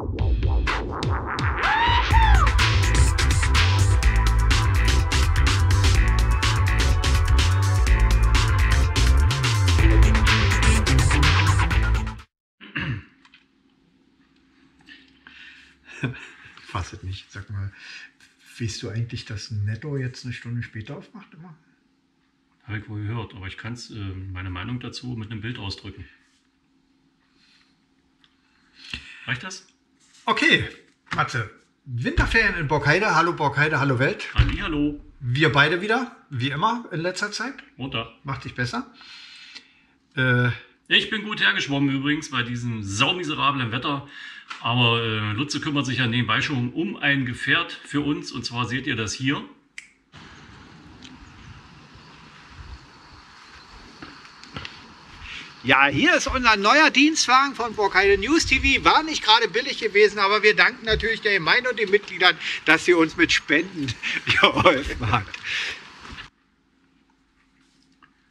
Fass es nicht. Sag mal, weißt du eigentlich, dass Netto jetzt eine Stunde später aufmacht immer? Habe ich wohl gehört, aber ich kann äh, meine Meinung dazu mit einem Bild ausdrücken. Reicht das? Okay, Matze. Winterferien in Borkheide. Hallo Borkheide, hallo Welt. hallo. Wir beide wieder, wie immer in letzter Zeit. Montag. Macht dich besser. Äh, ich bin gut hergeschwommen übrigens bei diesem saumiserablen Wetter. Aber äh, Lutze kümmert sich ja nebenbei schon um ein Gefährt für uns. Und zwar seht ihr das hier. Ja, hier ist unser neuer Dienstwagen von Borkheide News TV. War nicht gerade billig gewesen, aber wir danken natürlich der Gemeinde und den Mitgliedern, dass sie uns mit Spenden geholfen hat.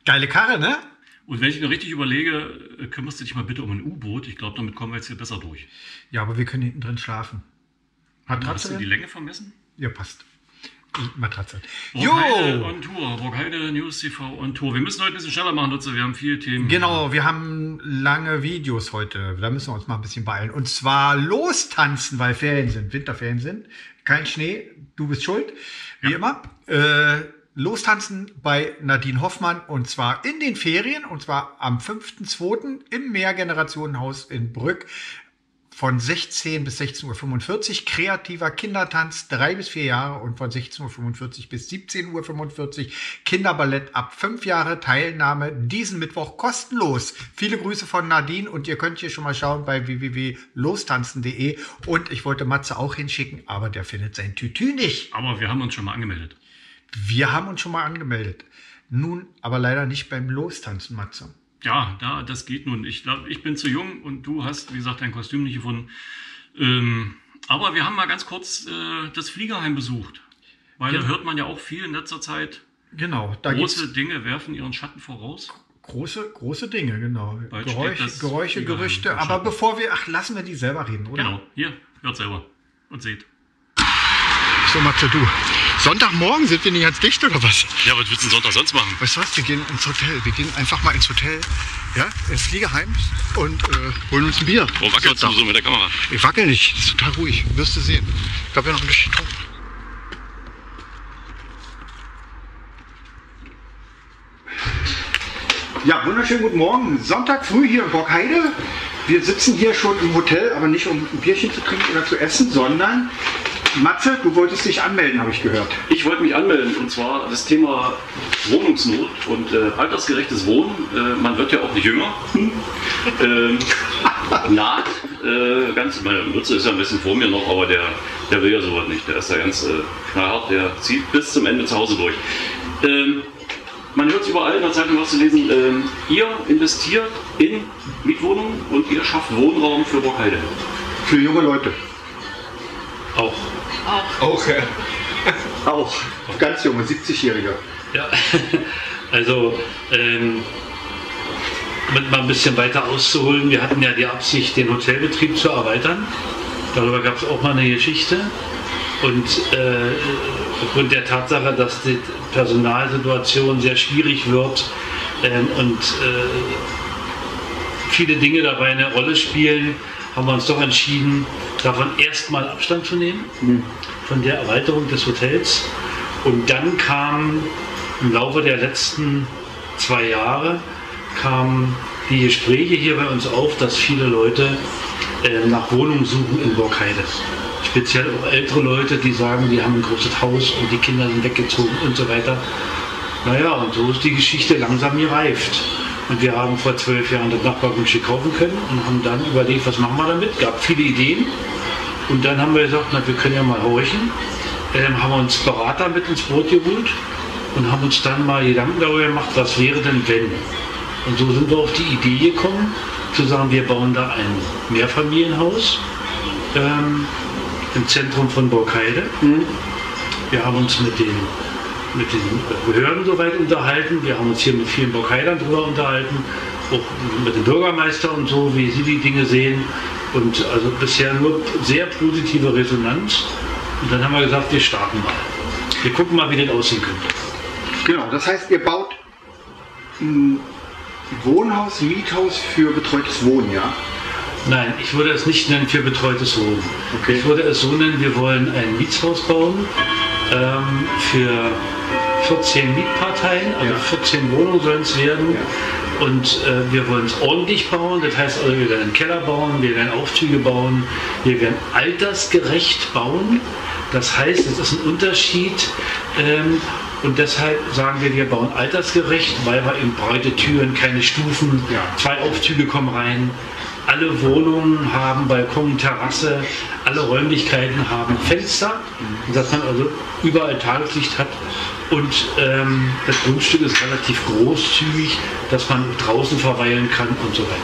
Geile Karre, ne? Und wenn ich mir richtig überlege, äh, kümmerst du dich mal bitte um ein U-Boot. Ich glaube, damit kommen wir jetzt hier besser durch. Ja, aber wir können hinten drin schlafen. Matratze Hast du die Länge vermessen? Ja, passt. Matratze. Jo! on Tour. Burgheide News TV on Tour. Wir müssen heute ein bisschen schneller machen, Lutze. Wir haben viele Themen. Genau, wir haben lange Videos heute. Da müssen wir uns mal ein bisschen beeilen. Und zwar lostanzen, weil Ferien sind, Winterferien sind. Kein Schnee, du bist schuld. Wie ja. immer. Äh, lostanzen bei Nadine Hoffmann und zwar in den Ferien und zwar am 5.2. im Mehrgenerationenhaus in Brück von 16 bis 16.45 Uhr. Kreativer Kindertanz, drei bis vier Jahre und von 16.45 Uhr bis 17.45 Uhr. Kinderballett ab fünf Jahre. Teilnahme diesen Mittwoch kostenlos. Viele Grüße von Nadine und ihr könnt hier schon mal schauen bei www.lostanzen.de. Und ich wollte Matze auch hinschicken, aber der findet sein Tütü nicht. Aber wir haben uns schon mal angemeldet. Wir haben uns schon mal angemeldet. Nun aber leider nicht beim Lostanzen, Matze. Ja, da, das geht nun. Ich glaube, ich bin zu jung und du hast, wie gesagt, dein Kostüm nicht gefunden. Ähm, aber wir haben mal ganz kurz äh, das Fliegerheim besucht. Weil genau. da hört man ja auch viel in letzter Zeit. Genau. Da große Dinge werfen ihren Schatten voraus. Große, große Dinge, genau. Geräusch, Geräusche, Gerüchte. Aber bevor wir, ach, lassen wir die selber reden, oder? Genau. Hier, hört selber und seht. So, Matze, du. Sonntagmorgen sind wir nicht ganz dicht oder was? Ja, was willst du Sonntag sonst machen? Weißt du was? Wir gehen ins Hotel. Wir gehen einfach mal ins Hotel, ja, ins Fliegerheim und äh, holen uns ein Bier. Wo wackelst Sonntag. du so mit der Kamera? Ich wackel nicht. Das ist total ruhig. Wirst du sehen. Ich glaube ja noch ein bisschen Ton. Ja, wunderschönen guten Morgen. Sonntag früh hier in Borgheide. Wir sitzen hier schon im Hotel, aber nicht um ein Bierchen zu trinken oder zu essen, sondern Matze, du wolltest dich anmelden, habe ich gehört. Ich wollte mich anmelden und zwar das Thema Wohnungsnot und äh, altersgerechtes Wohnen. Äh, man wird ja auch nicht jünger. Hm. Ähm, naht, äh, ganz, meine Nutze ist ja ein bisschen vor mir noch, aber der, der will ja sowas nicht. Der ist ja ganz äh, knallhart, der zieht bis zum Ende zu Hause durch. Ähm, man hört es überall in der Zeitung was zu lesen. Ähm, ihr investiert in Mietwohnungen und ihr schafft Wohnraum für Burgheide. Für junge Leute. Auch. Auch. Auch, ja. Auch. Ganz junge, 70-Jährige. Ja, also ähm, um mal ein bisschen weiter auszuholen, wir hatten ja die Absicht, den Hotelbetrieb zu erweitern. Darüber gab es auch mal eine Geschichte. Und äh, aufgrund der Tatsache, dass die Personalsituation sehr schwierig wird ähm, und äh, viele Dinge dabei eine Rolle spielen, haben wir uns doch entschieden, davon erstmal Abstand zu nehmen, mhm. von der Erweiterung des Hotels. Und dann kam im Laufe der letzten zwei Jahre kamen die Gespräche hier bei uns auf, dass viele Leute äh, nach Wohnungen suchen in Borkheide. Speziell auch ältere Leute, die sagen, die haben ein großes Haus und die Kinder sind weggezogen und so weiter. Naja, und so ist die Geschichte langsam gereift. Und wir haben vor zwölf Jahren das Nachbargrundstück kaufen können und haben dann überlegt, was machen wir damit. Gab viele Ideen. Und dann haben wir gesagt, na, wir können ja mal horchen. Ähm, haben uns Berater mit ins Boot geholt und haben uns dann mal Gedanken darüber gemacht, was wäre denn wenn. Und so sind wir auf die Idee gekommen, zu sagen, wir bauen da ein Mehrfamilienhaus ähm, im Zentrum von Burgheide. Mhm. Wir haben uns mit den mit den Behörden soweit unterhalten. Wir haben uns hier mit vielen Bockheidern darüber unterhalten, auch mit dem Bürgermeister und so, wie sie die Dinge sehen. Und also bisher nur sehr positive Resonanz. Und dann haben wir gesagt, wir starten mal. Wir gucken mal, wie das aussehen könnte. Genau, das heißt, ihr baut ein Wohnhaus, Miethaus für betreutes Wohnen, ja? Nein, ich würde es nicht nennen für betreutes Wohnen. Okay. Ich würde es so nennen, wir wollen ein Mietshaus bauen ähm, für 14 Mietparteien, also Ja. 14 Wohnungen sollen es werden. Und äh, wir wollen es ordentlich bauen, das heißt also, wir werden einen Keller bauen, wir werden Aufzüge bauen, wir werden altersgerecht bauen. Das heißt, es ist ein Unterschied ähm, und deshalb sagen wir, wir bauen altersgerecht, weil wir eben breite Türen, keine Stufen, Ja. zwei Aufzüge kommen rein. Alle Wohnungen haben Balkon, Terrasse, alle Räumlichkeiten haben Fenster, dass man also überall Tageslicht hat. Und ähm, das Grundstück ist relativ großzügig, dass man draußen verweilen kann und so weiter.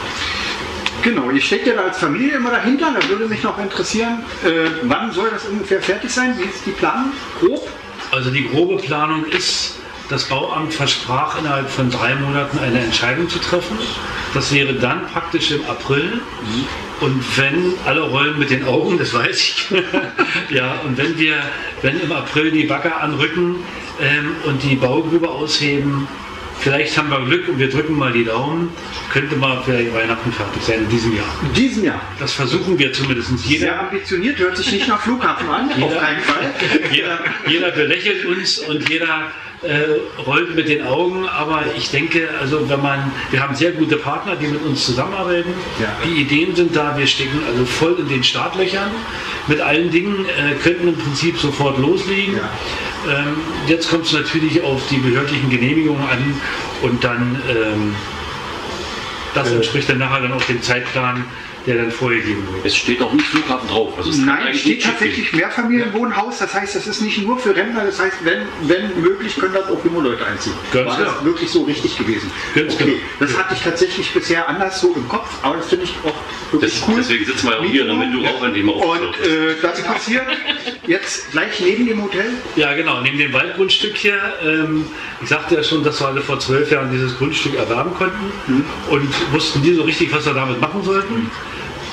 Genau, ihr steht ja da als Familie immer dahinter. Da würde mich noch interessieren, äh, wann soll das ungefähr fertig sein? Wie ist die Planung? Grob? Also die grobe Planung ist, das Bauamt versprach innerhalb von drei Monaten eine Entscheidung zu treffen. Das wäre dann praktisch im April. Und wenn alle rollen mit den Augen, das weiß ich, ja, und wenn wir, wenn im April die Bagger anrücken ähm, und die Baugrube ausheben, vielleicht haben wir Glück und wir drücken mal die Daumen, könnte mal vielleicht Weihnachten fertig sein in diesem Jahr. In diesem Jahr. Das versuchen wir zumindest. Sehr Jeder, ambitioniert, hört sich nicht nach Flughafen an, auf Jeder- keinen Fall. jeder, jeder belächelt uns und jeder äh, rollt mit den Augen, aber ich denke, also wenn man, wir haben sehr gute Partner, die mit uns zusammenarbeiten. Ja. Die Ideen sind da, wir stecken also voll in den Startlöchern. Mit allen Dingen äh, könnten im Prinzip sofort loslegen. Ja. Ähm, jetzt kommt es natürlich auf die behördlichen Genehmigungen an und dann ähm, das entspricht dann nachher dann auch dem Zeitplan, der dann vorgegeben wird. Es steht auch nicht Flughafen drauf. Also es Nein, eigentlich steht gehen. tatsächlich Mehrfamilienwohnhaus. Das heißt, das ist nicht nur für Rentner. Das heißt, wenn, wenn möglich, können dort auch junge Leute einziehen. Ganz War das genau. wirklich so richtig gewesen? Ganz okay. genau. Das hatte ich tatsächlich bisher anders so im Kopf, aber das finde ich auch wirklich Das, cool. Deswegen sitzen wir ja auch hier, damit du auch endlich mal Und aufgehört äh, das passiert jetzt gleich neben dem Hotel. Ja, genau, neben dem Waldgrundstück hier. Ähm, ich sagte ja schon, dass wir alle vor zwölf Jahren dieses Grundstück erwerben konnten und wussten nie so richtig, was wir damit machen sollten.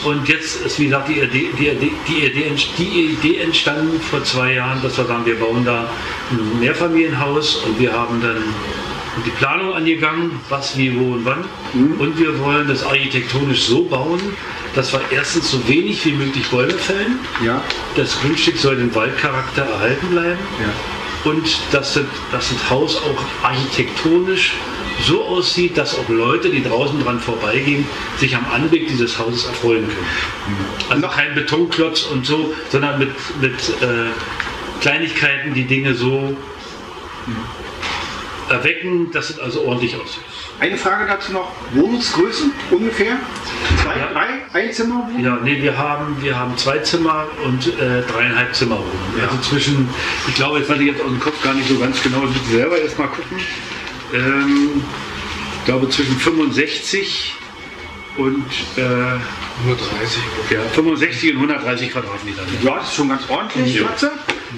Und jetzt ist, wie gesagt, die Idee, die, Idee, die, Idee, entstanden vor zwei Jahren, dass wir sagen, wir bauen da ein Mehrfamilienhaus und wir haben dann die Planung angegangen, was, wie, wo und wann. Und wir wollen das architektonisch so bauen, dass wir erstens so wenig wie möglich Bäume fällen. Ja. Das Grundstück soll den Waldcharakter erhalten bleiben ja. und dass das, dass das Haus auch architektonisch so aussieht, dass auch Leute, die draußen dran vorbeigehen, sich am Anblick dieses Hauses erfreuen können. Also kein Betonklotz und so, sondern mit, mit äh, Kleinigkeiten die Dinge so erwecken, dass es also ordentlich aussieht. Eine Frage dazu noch. Wohnungsgrößen ungefähr? Zwei, Ja. drei Einzimmerwohnungen? Ja, nee, wir haben, wir haben zwei Zimmer und äh, dreieinhalb Zimmer oben. Ja. Also zwischen, ich glaube, jetzt weiß ich jetzt aus dem Kopf gar nicht so ganz genau, ich muss selber erst mal gucken. Ähm, ich glaube zwischen 65 und äh, 130. ja, 65 und 130 Quadratmeter. Ja, das ist schon ganz ordentlich, Ja.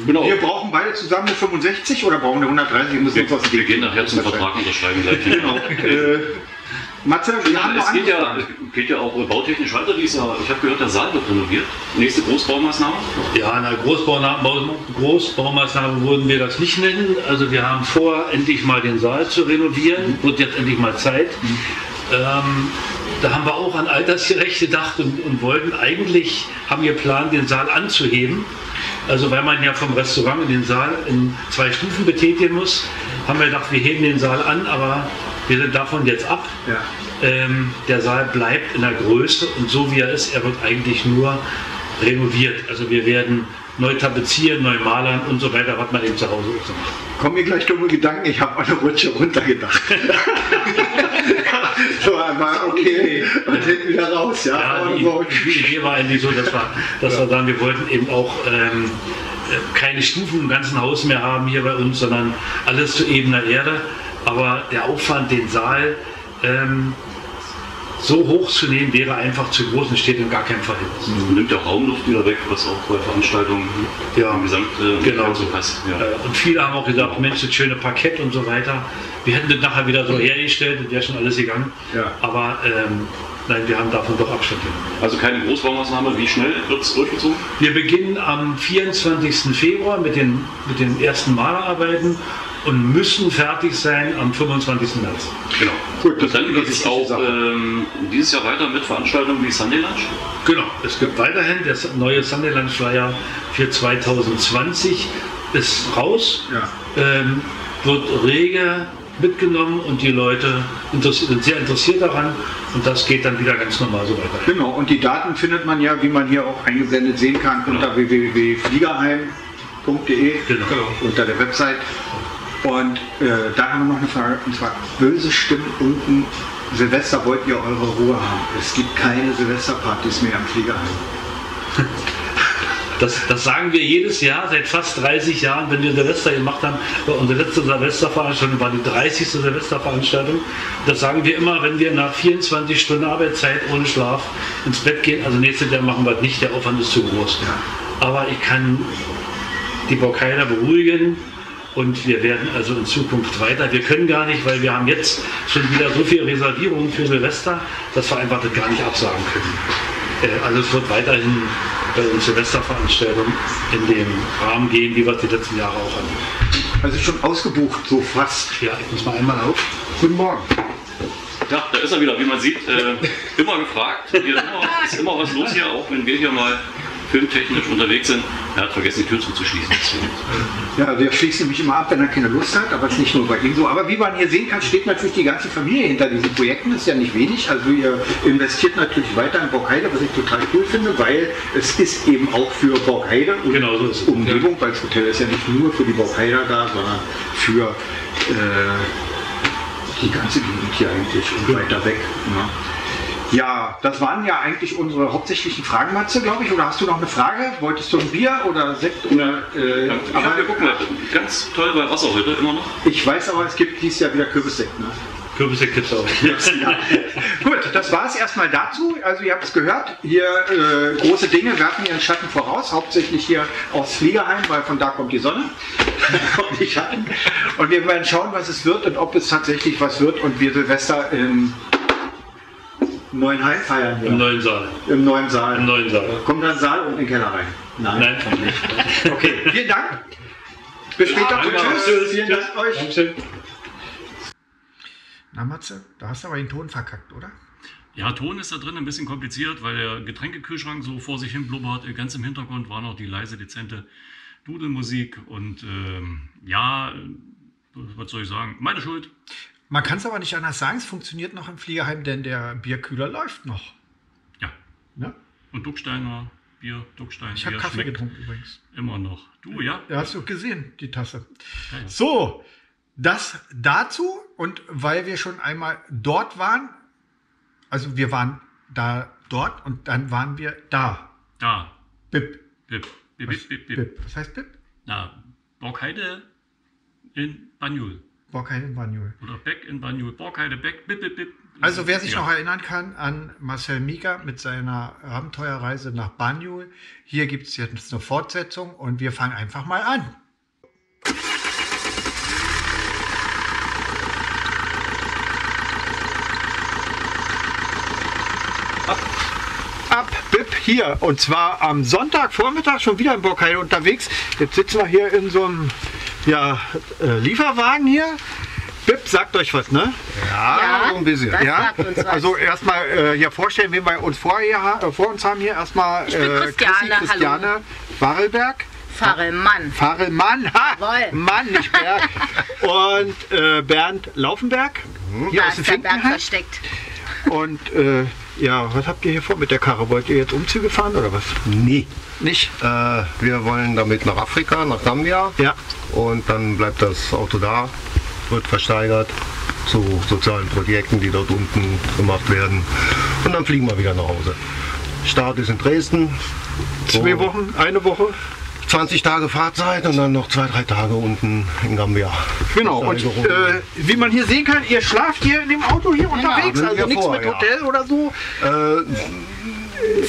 Genau. Wir brauchen beide zusammen eine 65 oder brauchen wir 130? Wir müssen uns was Wir gehen nachher zum Vertrag unterschreiben gleich. Genau. Matze, wir haben Es geht ja, geht ja auch bautechnisch weiter. Dieser, ich habe gehört, der Saal wird renoviert. Nächste Großbaumaßnahme. Ja, eine Großbauna- Großbaumaßnahme würden wir das nicht nennen. Also wir haben vor, endlich mal den Saal zu renovieren. Wird jetzt endlich mal Zeit. Ähm, da haben wir auch an altersgerecht gedacht und, und wollten eigentlich, haben wir geplant, den Saal anzuheben. Also weil man ja vom Restaurant in den Saal in zwei Stufen betätigen muss, haben wir gedacht, wir heben den Saal an, aber wir sind davon jetzt ab. Ja. Ähm, der Saal bleibt in der Größe und so wie er ist, er wird eigentlich nur renoviert. Also wir werden neu tapezieren, neu malern und so weiter, was man eben zu Hause auch so macht. Kommen mir gleich dumme Gedanken, ich habe eine Rutsche runtergedacht. so, aber okay. Und hinten wieder raus, ja. Ja, die, so. die Idee war eigentlich so, dass wir, dass wir sagen, wir wollten eben auch ähm, äh, keine Stufen im ganzen Haus mehr haben hier bei uns, sondern alles zu ebener Erde. Aber der Aufwand, den Saal ähm, so hoch zu nehmen, wäre einfach zu groß und steht in gar keinem Verhältnis. Nimmt ja auch Raumluft wieder weg, was auch bei Veranstaltungen Ja, im Gesamt äh, genau. so passt. Ja. Äh, Und viele haben auch gesagt, Mensch, das schöne Parkett und so weiter. Wir hätten das nachher wieder so hergestellt, das wäre schon alles gegangen. Ja. Aber ähm, Nein, wir haben davon doch Abstand genommen. Also keine Großbaumaßnahme. Wie schnell wird es durchgezogen? Wir beginnen am 24. Februar mit den, mit den ersten Malerarbeiten und müssen fertig sein am 25. März. Genau. Gut, und dann geht es auch ähm, dieses Jahr weiter mit Veranstaltungen wie Sunday Lunch. Genau, es gibt weiterhin, der neue Sunday Lunch Flyer für 2020 ist raus, Ja. ähm, wird rege mitgenommen und die Leute sind sehr interessiert daran und das geht dann wieder ganz normal so weiter. Genau, und die Daten findet man ja, wie man hier auch eingeblendet sehen kann, unter www.fliegerheim.de Genau. unter der Website. Und äh, da haben wir noch eine Frage, und zwar böse Stimmen unten. Silvester wollt ihr eure Ruhe haben. Es gibt keine Silvesterpartys mehr am Fliegerheim. Das, das sagen wir jedes Jahr seit fast 30 Jahren, wenn wir Silvester gemacht haben. Unsere letzte Silvesterveranstaltung war die 30. Silvesterveranstaltung. Das sagen wir immer, wenn wir nach 24 Stunden Arbeitszeit ohne Schlaf ins Bett gehen. Also nächstes Jahr machen wir das nicht, der Aufwand ist zu groß. Aber ich kann die Borkeiler beruhigen und wir werden also in Zukunft weiter. Wir können gar nicht, weil wir haben jetzt schon wieder so viele Reservierungen für Silvester, dass wir einfach das gar nicht absagen können. Äh, Also es wird weiterhin bei uns Silvesterveranstaltungen in dem Rahmen gehen, wie wir es die letzten Jahre auch hatten. Also schon ausgebucht, so fast. Ja, ich muss mal einmal auf. Guten Morgen. Ja, da ist er wieder, wie man sieht, äh, immer gefragt. Hier ist immer, ist immer was los hier, auch wenn wir hier mal filmtechnisch unterwegs sind. Er hat vergessen, die Tür zuzuschließen. Ja, der schließt nämlich immer ab, wenn er keine Lust hat, aber es ist nicht nur bei ihm so. Aber wie man hier sehen kann, steht natürlich die ganze Familie hinter diesen Projekten. Das ist ja nicht wenig. Also ihr investiert natürlich weiter in Borgheide, was ich total cool finde, weil es ist eben auch für Borgheide und Genau so ist es. Umgebung, weil das Hotel ist ja nicht nur für die Borgheider da, sondern für äh, die ganze Gegend hier eigentlich und weiter weg. Ne? Ja, das waren ja eigentlich unsere hauptsächlichen Fragen, Matze, glaube ich. Oder hast du noch eine Frage? Wolltest du ein Bier oder Sekt? Oder, äh, Ja, aber wir gucken mal. Ganz toll bei Wasser heute immer noch. ich weiß aber, es gibt dieses Jahr wieder Kürbissekt. Ne? Kürbisse gibt es auch. Gut, das war es erstmal dazu. Also ihr habt es gehört, hier äh, große Dinge werfen ihren Schatten voraus, hauptsächlich hier aus Fliegerheim, weil von da kommt die Sonne und die Schatten. Und wir werden schauen, was es wird und ob es tatsächlich was wird und wir Silvester im neuen Heim feiern Im werden. neuen Saal. Im neuen Saal. Im neuen Saal. Kommt dann Saal und in den Keller rein? Nein, kommt nicht. Okay, vielen Dank. Bis später. Danke. Tschüss. Vielen Dank euch. Dankeschön. Na Matze, da hast du aber den Ton verkackt, oder? Ja, Ton ist da drin ein bisschen kompliziert, weil der Getränkekühlschrank so vor sich hin blubbert. Ganz im Hintergrund war noch die leise, dezente Dudelmusik. Und ähm, ja, was soll ich sagen? Meine Schuld. Man kann es aber nicht anders sagen, es funktioniert noch im Fliegerheim, denn der Bierkühler läuft noch. Ja. Ne? Und Ducksteiner Bier, Duckstein Ich habe Kaffee getrunken übrigens. immer noch. Du, ja? Ja, hast du gesehen, die Tasse. Ja, ja. So, das dazu. Und weil wir schon einmal dort waren, also wir waren da dort und dann waren wir da. Da. Bip. Bip. Bip, bip, bip. Bip. Was heißt Bip? Na, Borgheide in Banjul. Borkheide in Banjul. Oder Beck in Banjul. Borgheide, Beck, bip, bip, bip. Also wer sich Ja. noch erinnern kann an Marcel Mieger mit seiner Abenteuerreise nach Banjul, hier gibt es jetzt eine Fortsetzung und wir fangen einfach mal an. Ab Bip hier und zwar am Sonntagvormittag schon wieder in Borkheide unterwegs. Jetzt sitzen wir hier in so einem ja, äh, Lieferwagen hier. Bip sagt euch was, ne? Ja, ein bisschen. Das Ja, sagt uns was. also erstmal äh, hier vorstellen, wen wir uns vor, hier, äh, vor uns haben hier. Erstmal Ich bin Christiane, Chrissy, Christiane Warelberg. Farelmann. Farelmann, ha! Jawohl. Mann, nicht Berg. Und äh, Bernd Laufenberg, hier Da aus dem ist der Berg versteckt. Und äh, ja, was habt ihr hier vor mit der Karre? Wollt ihr jetzt Umzüge fahren oder was? Nee. Nicht? Äh, wir wollen damit nach Afrika, nach Gambia. Ja. Und dann bleibt das Auto da, wird versteigert zu sozialen Projekten, die dort unten gemacht werden. Und dann fliegen wir wieder nach Hause. Start ist in Dresden. Zwei Wochen, eine Woche? 20 Tage Fahrzeit und dann noch zwei, drei Tage unten in Gambia. Genau, und äh, wie man hier sehen kann, ihr schlaft hier in dem Auto hier unterwegs, sind also nichts vor, mit ja. Hotel oder so. Äh,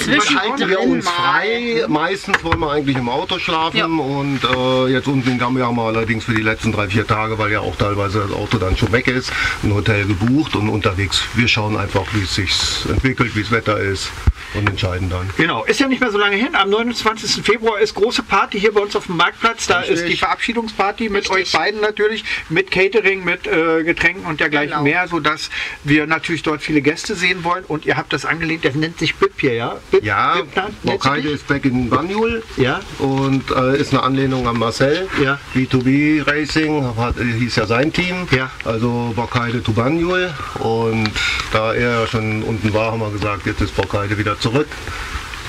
Zwischen halten wir uns mal. frei. Meistens wollen wir eigentlich im Auto schlafen. Ja. Und äh, jetzt unten in Gamme haben wir allerdings für die letzten drei, vier Tage, weil ja auch teilweise das Auto dann schon weg ist, ein Hotel gebucht und unterwegs. Wir schauen einfach, wie es sich entwickelt, wie das Wetter ist und entscheiden dann. Genau, ist ja nicht mehr so lange hin. Am 29. Februar ist große Party hier bei uns auf dem Marktplatz. Da Richtig. ist die Verabschiedungsparty mit Richtig. euch beiden natürlich, mit Catering, mit äh, Getränken und dergleichen Genau. mehr, sodass wir natürlich dort viele Gäste sehen wollen. Und ihr habt das angelehnt, der nennt sich BIP hier, ja? BIP, Ja, dich? ist back in Banjul. Ja, Und äh, ist eine Anlehnung an Marcel. Ja. B2B Racing hat, hieß ja sein Team. Ja. Also Baukaide to Banjul. Und da er schon unten war, haben wir gesagt, jetzt ist Baukaide wieder zurück. to look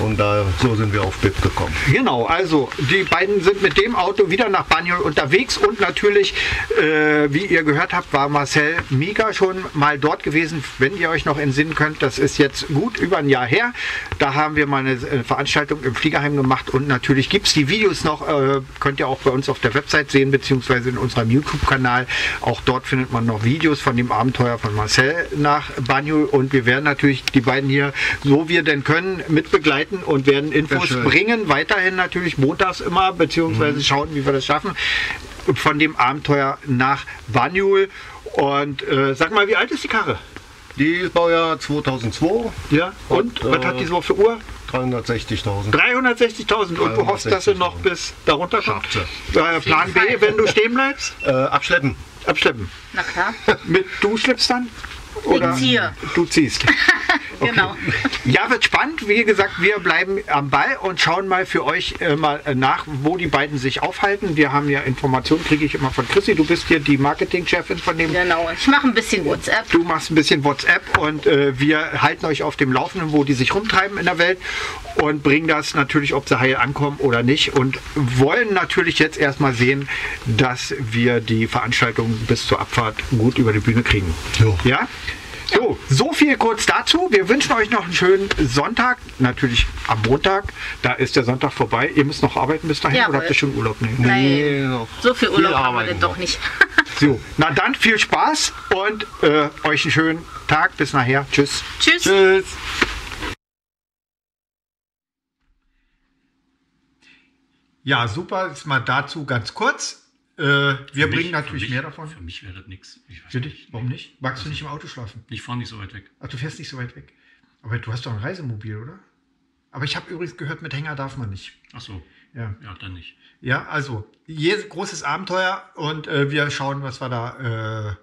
Und da, so sind wir auf BIP gekommen. Genau, also die beiden sind mit dem Auto wieder nach Banjul unterwegs und natürlich, äh, wie ihr gehört habt, war Marcel Mika schon mal dort gewesen, wenn ihr euch noch entsinnen könnt. Das ist jetzt gut über ein Jahr her. Da haben wir mal eine Veranstaltung im Fliegerheim gemacht und natürlich gibt es die Videos noch, äh, könnt ihr auch bei uns auf der Website sehen, beziehungsweise in unserem YouTube-Kanal. Auch dort findet man noch Videos von dem Abenteuer von Marcel nach Banjul und wir werden natürlich die beiden hier, so wir denn können, mit begleiten und werden Infos bringen. Weiterhin natürlich montags immer, beziehungsweise schauen, wie wir das schaffen. Von dem Abenteuer nach Banjul. Und äh, sag mal, wie alt ist die Karre? Die ist Baujahr 2002, Ja. Und, Und, was äh, hat die so für Uhr? 360.000. 360.000. Und du hoffst, dass sie noch bis darunter kommt? Schafft Äh, Plan B, wenn du stehen bleibst? Äh, abschleppen. Abschleppen. Na klar, Mit du schleppst dann? Oder ziehe. Du ziehst. genau. Ja, wird spannend. Wie gesagt, wir bleiben am Ball und schauen mal für euch äh, mal äh, nach, wo die beiden sich aufhalten. Wir haben ja Informationen, kriege ich immer von Chrissy. Du bist hier die Marketingchefin von dem. Genau. Ich mache ein bisschen WhatsApp. Du machst ein bisschen WhatsApp und äh, wir halten euch auf dem Laufenden, wo die sich rumtreiben in der Welt und bringen das natürlich, ob sie heil ankommen oder nicht. Und wollen natürlich jetzt erstmal sehen, dass wir die Veranstaltung bis zur Abfahrt gut über die Bühne kriegen. Jo. Ja? So, so viel kurz dazu. Wir wünschen euch noch einen schönen Sonntag. Natürlich am Montag. Da ist der Sonntag vorbei. Ihr müsst noch arbeiten bis dahin Jawohl. oder habt ihr schon Urlaub? Nee. Nein. noch So viel Urlaub haben wir arbeiten denn doch nicht. So, na dann viel Spaß und äh, euch einen schönen Tag. Bis nachher. Tschüss. Tschüss. Tschüss. Ja, super. Ist mal dazu ganz kurz. Äh, wir mich- bringen natürlich mich, mehr davon. Für mich wäre das nichts. Für dich? Warum nicht? Magst du nicht im Auto schlafen? Ich fahre nicht so weit weg. Ach, du fährst nicht so weit weg. Aber du hast doch ein Reisemobil, oder? Aber ich habe übrigens gehört, mit Hänger darf man nicht. Ach so. Ja, Ja, dann nicht. ja also, je, großes Abenteuer und äh, wir schauen, was wir da, äh,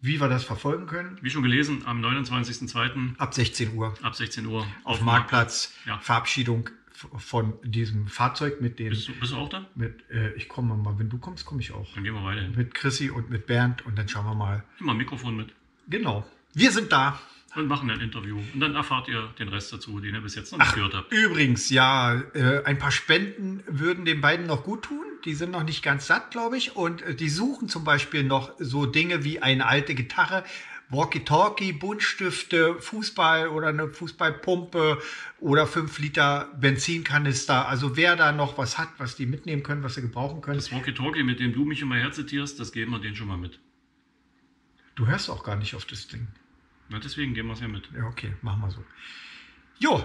wie wir das verfolgen können. Wie schon gelesen, am 29.02. Ab 16 Uhr ab 16 Uhr auf dem dem Marktplatz. Ja. Verabschiedung von diesem Fahrzeug mit den. Bist du, bist du auch da? Mit, äh, ich komme mal, wenn du kommst, komme ich auch. Dann gehen wir weiter hin. Mit Chrissy und mit Bernd und dann schauen wir mal. Nimm mal ein Mikrofon mit Genau. Wir sind da. und machen ein Interview. Und dann erfahrt ihr den Rest dazu, den ihr bis jetzt noch nicht gehört habt. Übrigens, ja, äh, ein paar Spenden würden den beiden noch gut tun. Die sind noch nicht ganz satt, glaube ich. Und äh, die suchen zum Beispiel noch so Dinge wie eine alte Gitarre, Walkie-Talkie, Buntstifte, Fußball oder eine Fußballpumpe oder 5 Liter Benzinkanister. Also wer da noch was hat, was die mitnehmen können, was sie gebrauchen können. Das Walkie-Talkie, mit dem du mich immer herzitierst, das geben wir denen schon mal mit. Du hörst auch gar nicht auf das Ding. Na, deswegen geben wir es ja mit. Ja, okay, machen wir so. Jo,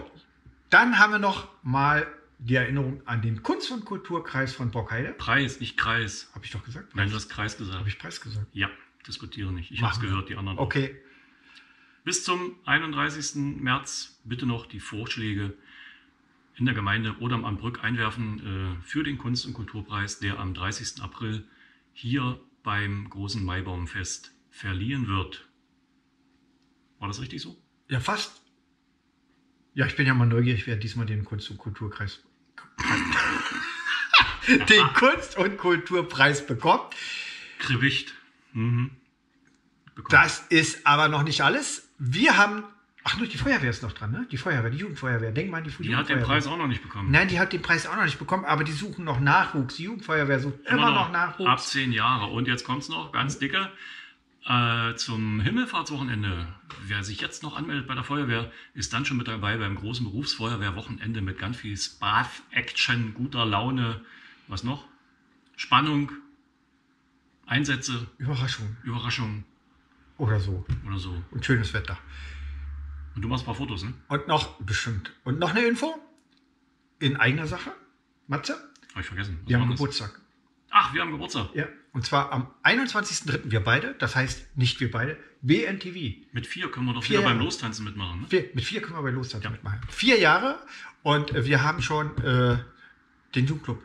dann haben wir noch mal die Erinnerung an den Kunst- und Kulturkreis von Borkheide. Preis, nicht Kreis. Habe ich doch gesagt? Nein, du hast Kreis gesagt. Habe ich Preis gesagt? Ja, diskutiere nicht. Ich habe es gehört, die anderen auch. Okay. Bis zum 31. März bitte noch die Vorschläge in der Gemeinde oder am Brück einwerfen äh, für den Kunst- und Kulturpreis, der am 30. April hier beim großen Maibaumfest verliehen wird. War das richtig so? Ja, fast. Ja, ich bin ja mal neugierig, wer diesmal den Kunst- und Kulturkreis den Kunst- und Kulturpreis bekommt. Gewicht. Mhm. Das ist aber noch nicht alles. Wir haben. Ach, nur die Feuerwehr ist noch dran, ne? Die Feuerwehr, die Jugendfeuerwehr. Denk mal an die die hat den Jugendfeuerwehr. Preis auch noch nicht bekommen. Nein, die hat den Preis auch noch nicht bekommen, aber die suchen noch Nachwuchs. Die Jugendfeuerwehr sucht immer, noch Nachwuchs. Ab zehn Jahre. Und jetzt kommt es noch ganz dicke. Äh, zum Himmelfahrtswochenende. Wer sich jetzt noch anmeldet bei der Feuerwehr, ist dann schon mit dabei beim großen Berufsfeuerwehrwochenende mit ganz viel Spaß, Action, guter Laune. Was noch? Spannung, Einsätze, Überraschung Überraschungen oder so. oder so. Und schönes Wetter. Und du machst ein paar Fotos, ne? Und noch, bestimmt. Und noch eine Info in eigener Sache. Matze, Habe ich vergessen. Was wir haben war das? Geburtstag. Ach, wir haben Geburtstag. Ja. Und zwar am 21.03. wir beide, das heißt nicht wir beide, BNTV. Mit vier können wir doch Vier wieder beim. Lostanzen mitmachen. Ne? Vier, mit vier können wir bei Lostanz mitmachen. Vier Jahre und äh, wir haben schon äh, den Jugendclub.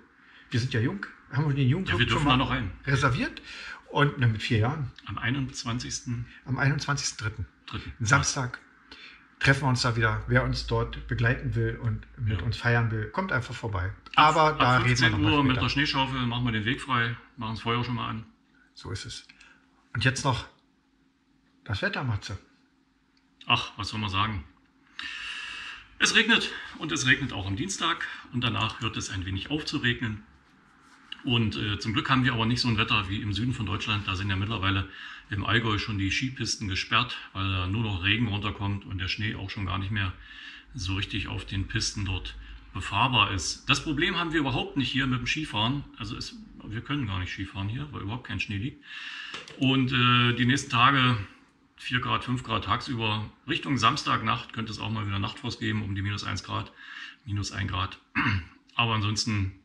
Wir sind ja jung, haben wir den Jugendclub Ja, wir dürfen schon mal da noch rein. reserviert. Und na, mit vier Jahren, Am 21.03. am 21.03. Ein Samstag treffen wir uns da wieder. Wer uns dort begleiten will und mit Ja. uns feiern will, kommt einfach vorbei. Aber da Ab reden wir 15 noch Uhr mal mit später. der Schneeschaufel machen wir den Weg frei, machen das Feuer schon mal an. So ist es. Und jetzt noch das Wetter, Matze. Ach, was soll man sagen? Es regnet und es regnet auch am Dienstag und danach hört es ein wenig auf zu regnen. Und äh, zum Glück haben wir aber nicht so ein Wetter wie im Süden von Deutschland. Da sind ja mittlerweile im Allgäu schon die Skipisten gesperrt, weil da nur noch Regen runterkommt und der Schnee auch schon gar nicht mehr so richtig auf den Pisten dort befahrbar ist. Das Problem haben wir überhaupt nicht hier mit dem Skifahren. Also es, wir können gar nicht Skifahren hier, weil überhaupt kein Schnee liegt. Und äh, die nächsten Tage 4 Grad, 5 Grad tagsüber. Richtung Samstagnacht könnte es auch mal wieder Nachtfrost geben, um die minus 1 Grad, minus 1 Grad. Aber ansonsten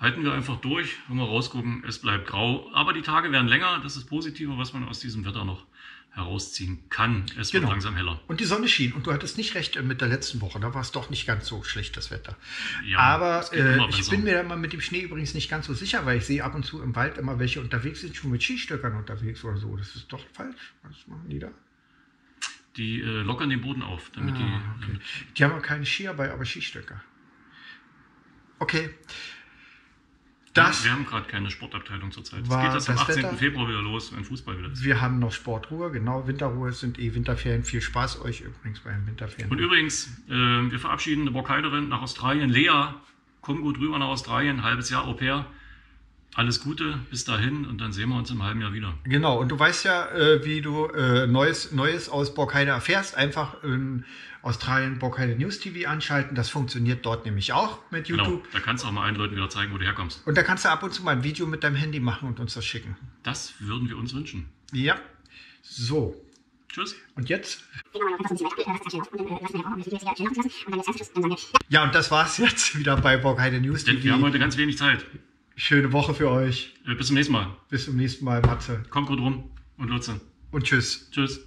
halten wir einfach durch, wenn wir rausgucken, es bleibt grau. Aber die Tage werden länger, das ist positiver, was man aus diesem Wetter noch herausziehen kann. Es wird Genau. langsam heller. Und die Sonne schien. Und du hattest nicht recht äh, mit der letzten Woche. Da war es doch nicht ganz so schlecht, das Wetter. Ja, Aber äh, immer ich bin mir da mal mit dem Schnee übrigens nicht ganz so sicher, weil ich sehe ab und zu im Wald immer welche unterwegs sind, schon mit Skistöckern unterwegs oder so. Das ist doch falsch. Was machen die da? Die äh, lockern den Boden auf, damit Ah, die. okay. Damit, Die haben auch keine Skier bei, aber Skistöcker. Okay. Das, wir haben gerade keine Sportabteilung zurzeit. Es geht erst am das 18. Wetter? Februar wieder los, wenn Fußball wieder ist. wir haben noch Sportruhe, genau, Winterruhe sind eh Winterferien. Viel Spaß euch übrigens bei den Winterferien. Und übrigens, äh, wir verabschieden eine Borkheiderin nach Australien. Lea, komm gut rüber nach Australien, halbes Jahr Au pair. Alles Gute, bis dahin und dann sehen wir uns im halben Jahr wieder. Genau, und du weißt ja, äh, wie du äh, Neues, Neues aus Borkheide erfährst. Einfach in Australien Borkheide News TV anschalten. Das funktioniert dort nämlich auch mit Genau, YouTube. da kannst du auch mal allen Leuten wieder zeigen, wo du herkommst. Und da kannst du ab und zu mal ein Video mit deinem Handy machen und uns das schicken. Das würden wir uns wünschen. Ja. So. Tschüss. Und jetzt? Ja, und das war's jetzt wieder bei Borkheide News Denn wir haben TV. heute ganz wenig Zeit. Schöne Woche für euch. Äh, bis zum nächsten Mal. Bis zum nächsten Mal, Matze. Kommt gut rum und Lutze. Und tschüss. Tschüss.